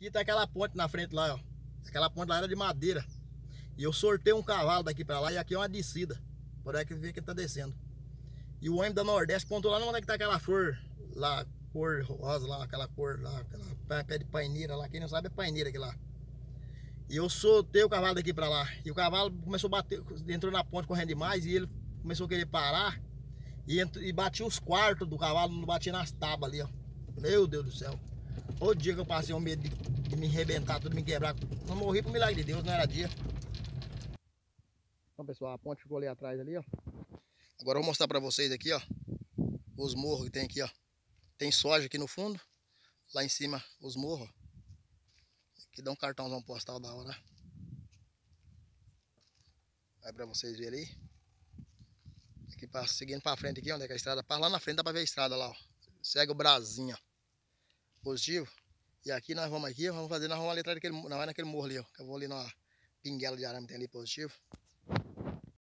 Aqui tá aquela ponte na frente lá, ó. Aquela ponte lá era de madeira. E eu sortei um cavalo daqui pra lá e aqui é uma descida. Por aí que ver que tá descendo. E o ônibus da Nordeste pontou lá onde é que tá aquela flor lá, cor rosa lá, aquela cor lá, aquela pé de paineira lá. Quem não sabe é paineira aqui lá. E eu soltei o cavalo daqui pra lá. E o cavalo começou a bater, entrou na ponte correndo demais e ele começou a querer parar. E, e batia os quartos do cavalo, não batia nas tábuas ali, ó. Meu Deus do céu. O dia que eu passei um medo de, de me arrebentar, tudo me quebrar. Não morri por milagre de Deus, não era dia. Então, pessoal, a ponte ficou ali atrás ali, ó. Agora eu vou mostrar pra vocês aqui, ó. Os morros que tem aqui, ó. Tem soja aqui no fundo. Lá em cima, os morros. Aqui dá um cartãozão postal da hora. Vai pra vocês verem aí. Aqui pra, seguindo pra frente aqui, onde é que é a estrada? Pra lá na frente dá pra ver a estrada lá, ó. Segue o brasinho, ó. Positivo. E aqui nós vamos aqui, vamos fazer, nós vamos ali atrás daquele, nós vai naquele morro ali, ó. Que eu vou ali na pinguela de arame tem ali positivo.